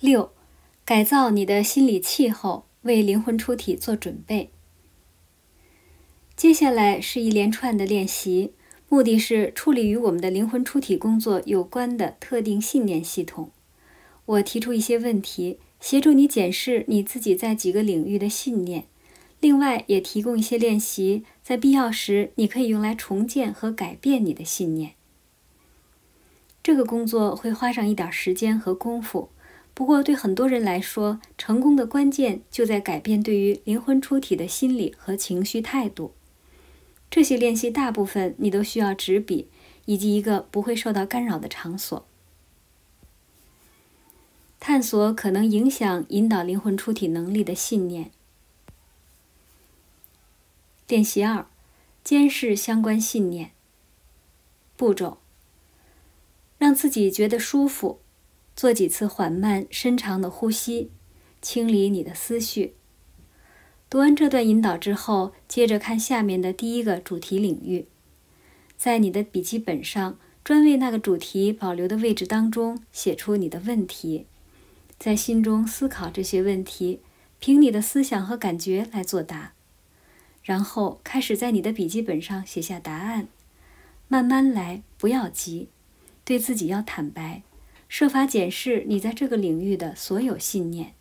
六，改造你的心理气候，为灵魂出体做准备。接下来是一连串的练习，目的是处理与我们的灵魂出体工作有关的特定信念系统。我提出一些问题，协助你检视你自己在几个领域的信念。另外，也提供一些练习，在必要时你可以用来重建和改变你的信念。这个工作会花上一点时间和功夫，不过对很多人来说，成功的关键就在改变对于灵魂出体的心理和情绪态度。这些练习大部分你都需要纸笔以及一个不会受到干扰的场所。探索可能影响引导灵魂出体能力的信念。练习二：监视相关信念。步骤：让自己觉得舒服，做几次缓慢深长的呼吸，清理你的思绪。读完这段引导之后，接着看下面的第一个主题领域，在你的笔记本上专为那个主题保留的位置当中写出你的问题，在心中思考这些问题，凭你的思想和感觉来作答。然后开始在你的笔记本上写下答案，慢慢来，不要急，对自己要坦白，设法检视你在这个领域的所有信念。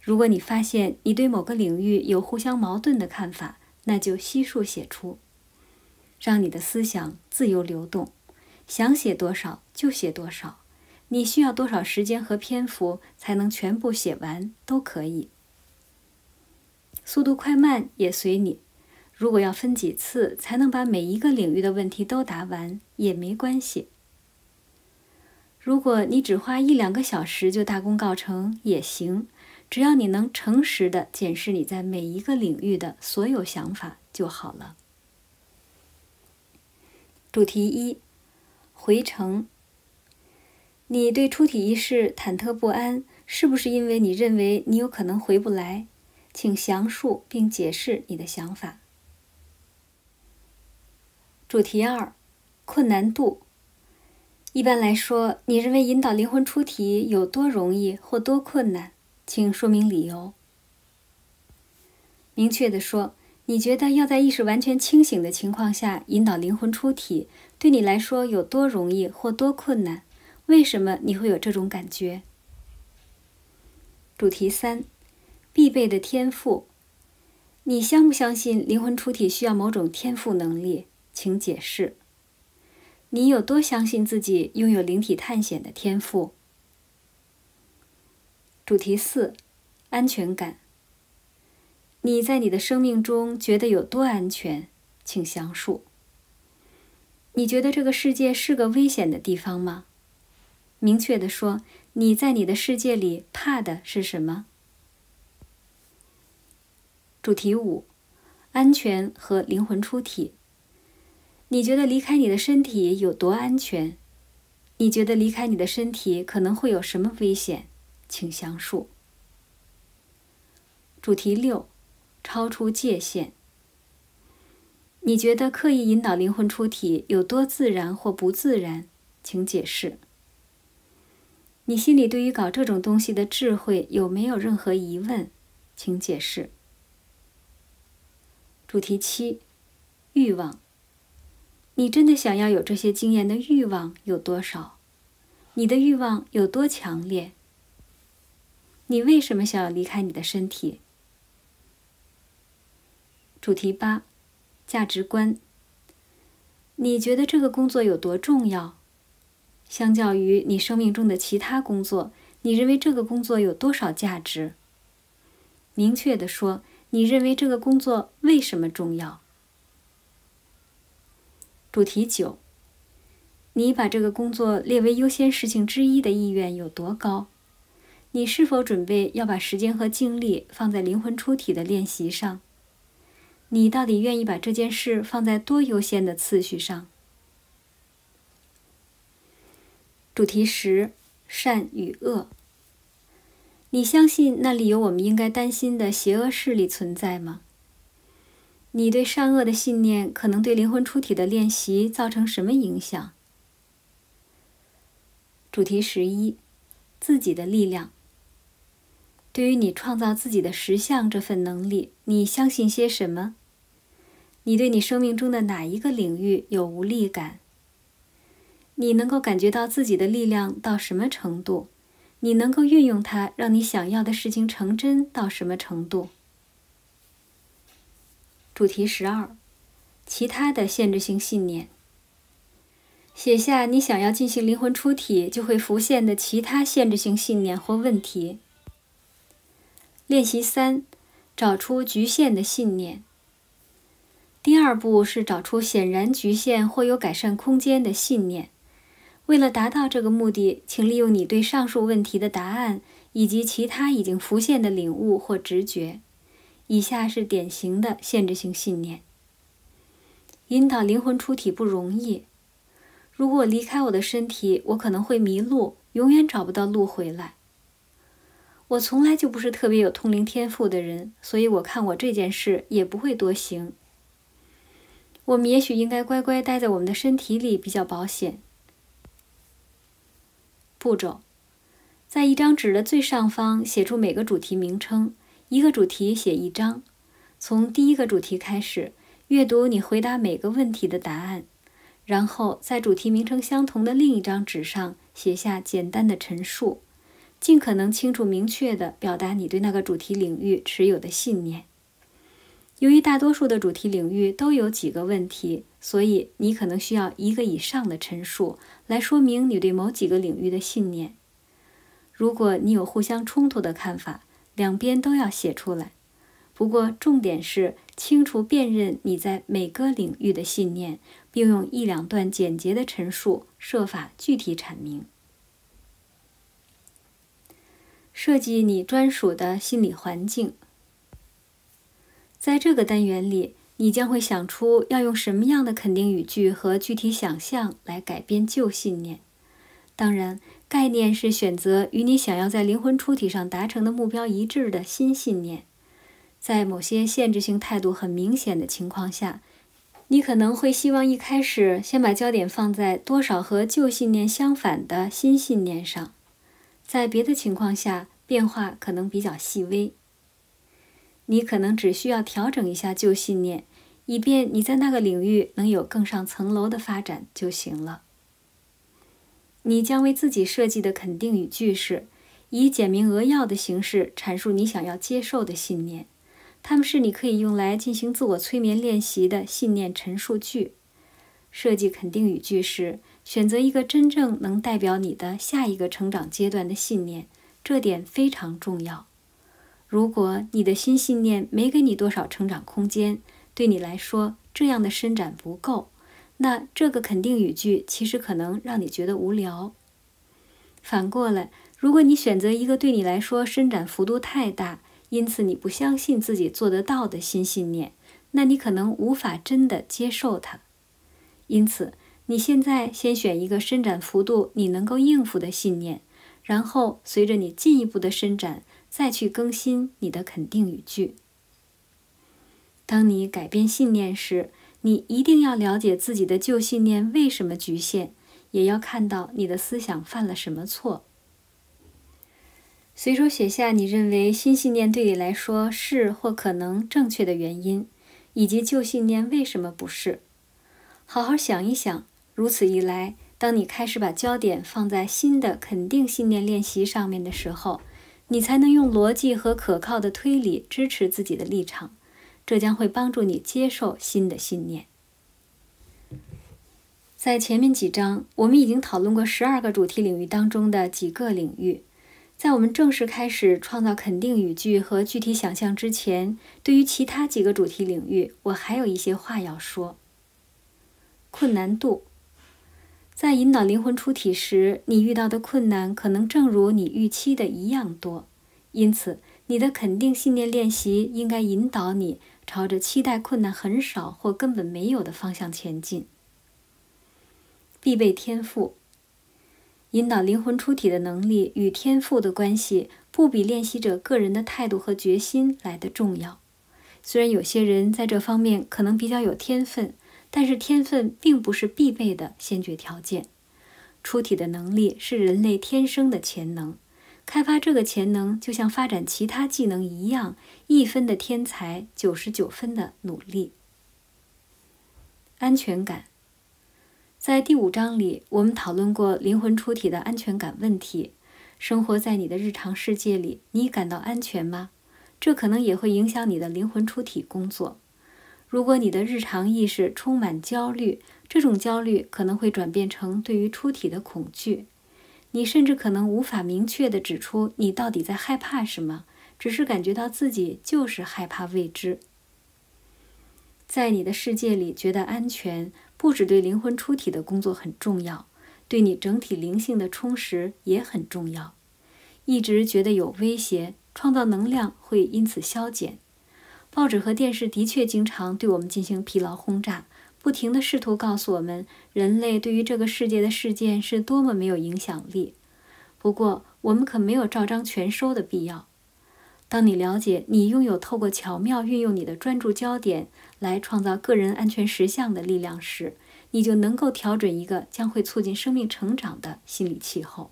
如果你发现你对某个领域有互相矛盾的看法，那就悉数写出，让你的思想自由流动，想写多少就写多少。你需要多少时间和篇幅才能全部写完都可以。速度快慢也随你。如果要分几次才能把每一个领域的问题都答完，也没关系。如果你只花一两个小时就大功告成也行，只要你能诚实的检视你在每一个领域的所有想法就好了。主题一：回程。你对出体仪式忐忑不安，是不是因为你认为你有可能回不来？请详述并解释你的想法。主题二：困难度。一般来说，你认为引导灵魂出体有多容易或多困难？请说明理由。明确的说，你觉得要在意识完全清醒的情况下引导灵魂出体，对你来说有多容易或多困难？为什么你会有这种感觉？主题三。必备的天赋，你相不相信灵魂出体需要某种天赋能力？请解释。你有多相信自己拥有灵体探险的天赋？主题四：安全感。你在你的生命中觉得有多安全？请详述。你觉得这个世界是个危险的地方吗？明确的说，你在你的世界里怕的是什么？主题五：安全和灵魂出体。你觉得离开你的身体有多安全？你觉得离开你的身体可能会有什么危险？请详述。主题六：超出界限。你觉得刻意引导灵魂出体有多自然或不自然？请解释。你心里对于搞这种东西的智慧有没有任何疑问？请解释。主题七：欲望。你真的想要有这些经验的欲望有多少？你的欲望有多强烈？你为什么想要离开你的身体？主题八：价值观。你觉得这个工作有多重要？相较于你生命中的其他工作，你认为这个工作有多少价值？明确的说。你认为这个工作为什么重要？主题九：你把这个工作列为优先事情之一的意愿有多高？你是否准备要把时间和精力放在灵魂出体的练习上？你到底愿意把这件事放在多优先的次序上？主题十：善与恶。你相信那里有我们应该担心的邪恶势力存在吗？你对善恶的信念可能对灵魂出体的练习造成什么影响？主题十一：自己的力量对于你创造自己的实相这份能力，你相信些什么？你对你生命中的哪一个领域有无力感？你能够感觉到自己的力量到什么程度？你能够运用它，让你想要的事情成真到什么程度？主题十二：其他的限制性信念。写下你想要进行灵魂出体就会浮现的其他限制性信念或问题。练习三：找出局限的信念。第二步是找出显然局限或有改善空间的信念。为了达到这个目的，请利用你对上述问题的答案以及其他已经浮现的领悟或直觉。以下是典型的限制性信念：引导灵魂出体不容易。如果离开我的身体，我可能会迷路，永远找不到路回来。我从来就不是特别有通灵天赋的人，所以我看我这件事也不会多行。我们也许应该乖乖待在我们的身体里比较保险。步骤：在一张纸的最上方写出每个主题名称，一个主题写一张。从第一个主题开始，阅读你回答每个问题的答案。然后在主题名称相同的另一张纸上写下简单的陈述，尽可能清楚明确地表达你对那个主题领域持有的信念。由于大多数的主题领域都有几个问题，所以你可能需要一个以上的陈述来说明你对某几个领域的信念。如果你有互相冲突的看法，两边都要写出来。不过重点是清楚辨认你在每个领域的信念。并用一两段简洁的陈述，设法具体阐明。设计你专属的心理环境。在这个单元里，你将会想出要用什么样的肯定语句和具体想象来改变旧信念。当然，概念是选择与你想要在灵魂出体上达成的目标一致的新信念。在某些限制性态度很明显的情况下。你可能会希望一开始先把焦点放在多少和旧信念相反的新信念上，在别的情况下变化可能比较细微。你可能只需要调整一下旧信念，以便你在那个领域能有更上层楼的发展就行了。你将为自己设计的肯定语句是以简明扼要的形式阐述你想要接受的信念。它们是你可以用来进行自我催眠练习的信念陈述句。设计肯定语句时，选择一个真正能代表你的下一个成长阶段的信念，这点非常重要。如果你的新信念没给你多少成长空间，对你来说这样的伸展不够，那这个肯定语句其实可能让你觉得无聊。反过来，如果你选择一个对你来说伸展幅度太大，因此，你不相信自己做得到的新信念，那你可能无法真的接受它。因此，你现在先选一个伸展幅度你能够应付的信念，然后随着你进一步的伸展，再去更新你的肯定语句。当你改变信念时，你一定要了解自己的旧信念为什么局限，也要看到你的思想犯了什么错。随手写下你认为新信念对你来说是或可能正确的原因，以及旧信念为什么不是。好好想一想。如此一来，当你开始把焦点放在新的肯定信念练习上面的时候，你才能用逻辑和可靠的推理支持自己的立场。这将会帮助你接受新的信念。在前面几章，我们已经讨论过十二个主题领域当中的几个领域。在我们正式开始创造肯定语句和具体想象之前，对于其他几个主题领域，我还有一些话要说。困难度，在引导灵魂出体时，你遇到的困难可能正如你预期的一样多，因此你的肯定信念练习应该引导你朝着期待困难很少或根本没有的方向前进。必备天赋。引导灵魂出体的能力与天赋的关系，不比练习者个人的态度和决心来的重要。虽然有些人在这方面可能比较有天分，但是天分并不是必备的先决条件。出体的能力是人类天生的潜能，开发这个潜能就像发展其他技能一样，一分的天才，九十九分的努力。安全感，在第五章里，我们讨论过灵魂出体的安全感问题。生活在你的日常世界里，你感到安全吗？这可能也会影响你的灵魂出体工作。如果你的日常意识充满焦虑，这种焦虑可能会转变成对于出体的恐惧。你甚至可能无法明确地指出你到底在害怕什么，只是感觉到自己就是害怕未知。在你的世界里觉得安全，不只对灵魂出体的工作很重要。对你整体灵性的充实也很重要。一直觉得有威胁，创造能量会因此消减。报纸和电视的确经常对我们进行疲劳轰炸，不停地试图告诉我们人类对于这个世界的事件是多么没有影响力。不过，我们可没有照章全收的必要。当你了解你拥有透过巧妙运用你的专注焦点来创造个人安全实相的力量时，你就能够调整一个将会促进生命成长的心理气候。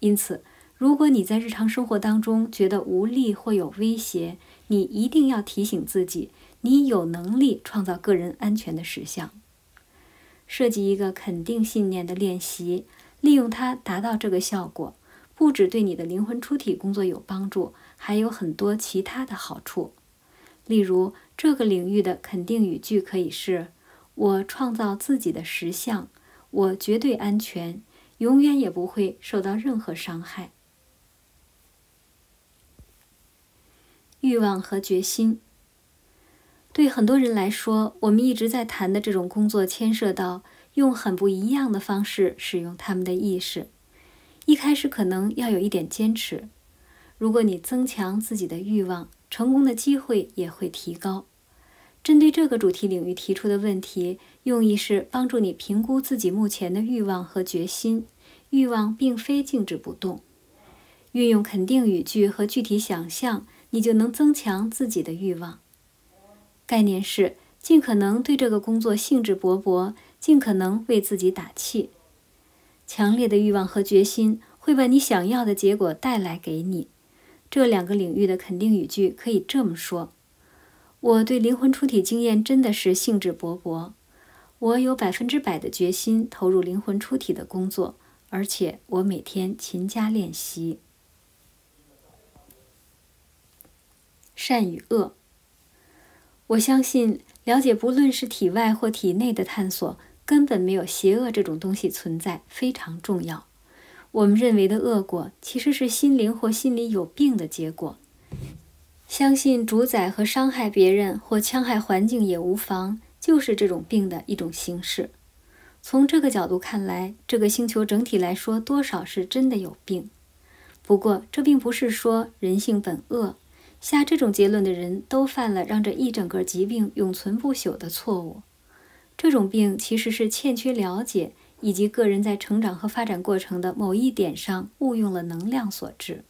因此，如果你在日常生活当中觉得无力或有威胁，你一定要提醒自己，你有能力创造个人安全的实相。设计一个肯定信念的练习，利用它达到这个效果，不只对你的灵魂出体工作有帮助，还有很多其他的好处。例如，这个领域的肯定语句可以是。我创造自己的实相，我绝对安全，永远也不会受到任何伤害。欲望和决心，对很多人来说，我们一直在谈的这种工作，牵涉到用很不一样的方式使用他们的意识。一开始可能要有一点坚持。如果你增强自己的欲望，成功的机会也会提高。针对这个主题领域提出的问题，用意是帮助你评估自己目前的欲望和决心。欲望并非静止不动，运用肯定语句和具体想象，你就能增强自己的欲望。概念是尽可能对这个工作兴致勃勃，尽可能为自己打气。强烈的欲望和决心会把你想要的结果带来给你。这两个领域的肯定语句可以这么说。我对灵魂出体经验真的是兴致勃勃，我有百分之百的决心投入灵魂出体的工作，而且我每天勤加练习。善与恶，我相信了解不论是体外或体内的探索，根本没有邪恶这种东西存在，非常重要。我们认为的恶果，其实是心灵或心理有病的结果。相信主宰和伤害别人或戕害环境也无妨，就是这种病的一种形式。从这个角度看来，这个星球整体来说多少是真的有病。不过，这并不是说人性本恶。下这种结论的人都犯了让这一整个疾病永存不朽的错误。这种病其实是欠缺了解，以及个人在成长和发展过程的某一点上误用了能量所致。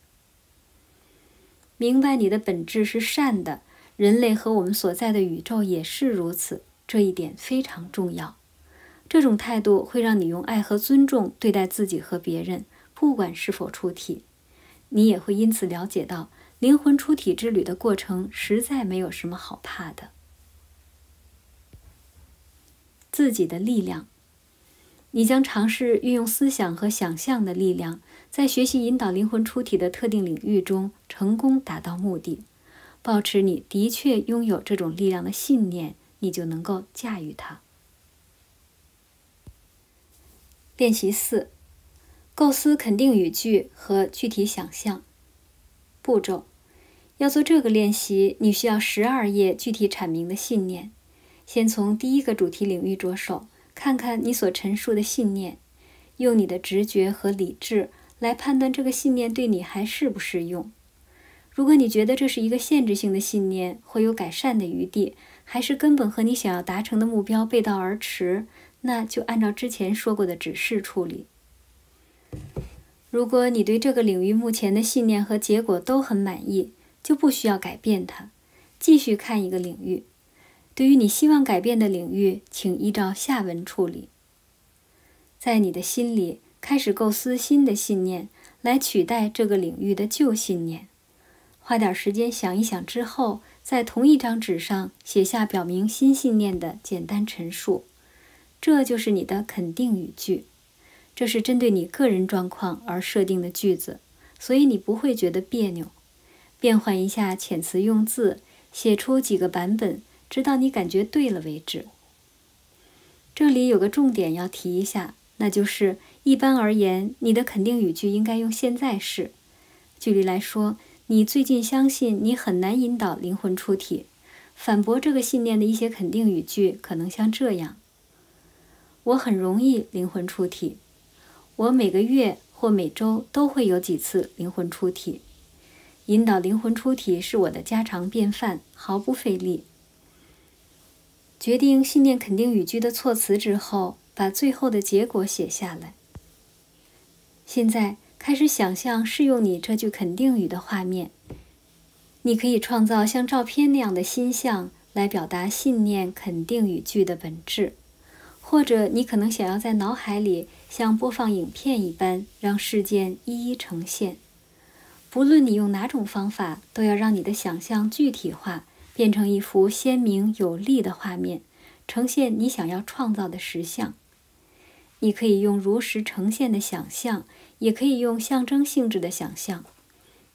明白你的本质是善的，人类和我们所在的宇宙也是如此，这一点非常重要。这种态度会让你用爱和尊重对待自己和别人，不管是否出体。你也会因此了解到，灵魂出体之旅的过程实在没有什么好怕的。自己的力量，你将尝试运用思想和想象的力量。在学习引导灵魂出体的特定领域中成功达到目的，保持你的确拥有这种力量的信念，你就能够驾驭它。练习四：构思肯定语句和具体想象。步骤：要做这个练习，你需要十二页具体阐明的信念。先从第一个主题领域着手，看看你所陈述的信念，用你的直觉和理智。来判断这个信念对你还适不适用。如果你觉得这是一个限制性的信念，会有改善的余地，还是根本和你想要达成的目标背道而驰，那就按照之前说过的指示处理。如果你对这个领域目前的信念和结果都很满意，就不需要改变它，继续看一个领域。对于你希望改变的领域，请依照下文处理。在你的心里。开始构思新的信念，来取代这个领域的旧信念。花点时间想一想之后，在同一张纸上写下表明新信念的简单陈述，这就是你的肯定语句。这是针对你个人状况而设定的句子，所以你不会觉得别扭。变换一下遣词用字，写出几个版本，直到你感觉对了为止。这里有个重点要提一下，那就是一般而言，你的肯定语句应该用现在式。举例来说，你最近相信你很难引导灵魂出体，反驳这个信念的一些肯定语句可能像这样：我很容易灵魂出体，我每个月或每周都会有几次灵魂出体。引导灵魂出体是我的家常便饭，毫不费力。决定信念肯定语句的措辞之后，把最后的结果写下来。现在开始想象适用你这句肯定语的画面。你可以创造像照片那样的心象来表达信念肯定语句的本质，或者你可能想要在脑海里像播放影片一般，让事件一一呈现。不论你用哪种方法，都要让你的想象具体化，变成一幅鲜明有力的画面，呈现你想要创造的实像。你可以用如实呈现的想象，也可以用象征性质的想象。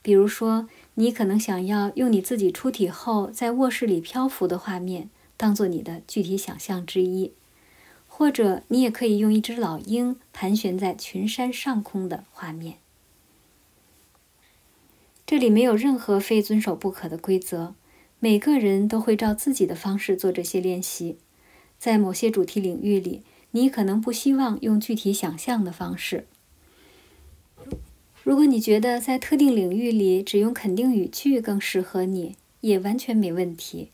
比如说，你可能想要用你自己出体后在卧室里漂浮的画面，当做你的具体想象之一；或者，你也可以用一只老鹰盘旋在群山上空的画面。这里没有任何非遵守不可的规则，每个人都会照自己的方式做这些练习。在某些主题领域里，你可能不希望用具体想象的方式。如果你觉得在特定领域里只用肯定语句更适合你，也完全没问题。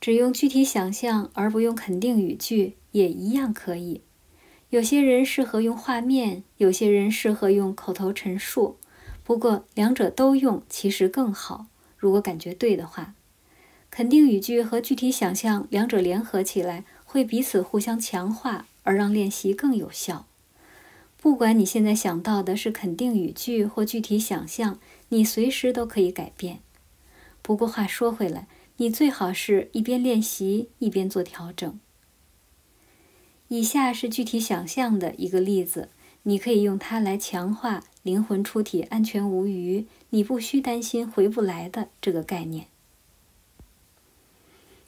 只用具体想象而不用肯定语句也一样可以。有些人适合用画面，有些人适合用口头陈述。不过，两者都用其实更好。如果感觉对的话，肯定语句和具体想象两者联合起来，会彼此互相强化，而让练习更有效。不管你现在想到的是肯定语句或具体想象，你随时都可以改变。不过话说回来，你最好是一边练习一边做调整。以下是具体想象的一个例子，你可以用它来强化。灵魂出体安全无虞，你不需担心回不来的这个概念。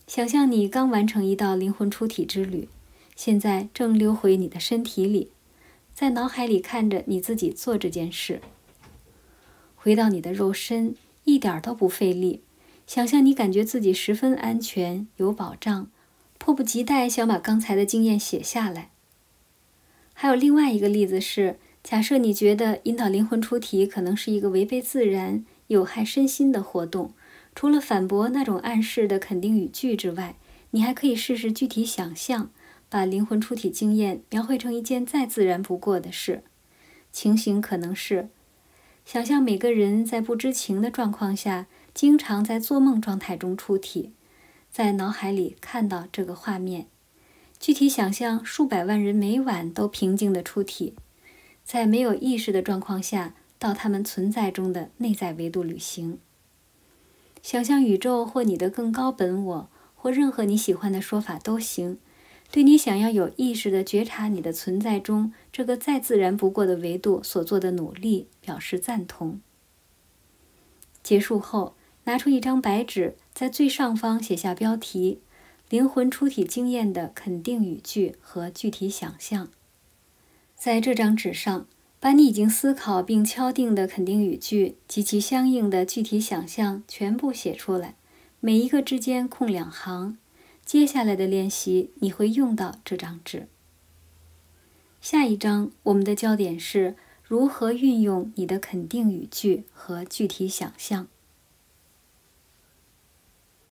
想象你刚完成一道灵魂出体之旅，现在正溜回你的身体里，在脑海里看着你自己做这件事。回到你的肉身，一点都不费力。想象你感觉自己十分安全、有保障，迫不及待想把刚才的经验写下来。还有另外一个例子是。假设你觉得引导灵魂出体可能是一个违背自然、有害身心的活动，除了反驳那种暗示的肯定语句之外，你还可以试试具体想象，把灵魂出体经验描绘成一件再自然不过的事。情形可能是：想象每个人在不知情的状况下，经常在做梦状态中出体，在脑海里看到这个画面。具体想象数百万人每晚都平静地出体。在没有意识的状况下，到他们存在中的内在维度旅行。想象宇宙或你的更高本我，或任何你喜欢的说法都行。对你想要有意识的觉察你的存在中这个再自然不过的维度所做的努力表示赞同。结束后，拿出一张白纸，在最上方写下标题：“灵魂出体经验的肯定语句和具体想象。”在这张纸上，把你已经思考并敲定的肯定语句及其相应的具体想象全部写出来，每一个之间空两行。接下来的练习你会用到这张纸。下一章我们的焦点是如何运用你的肯定语句和具体想象。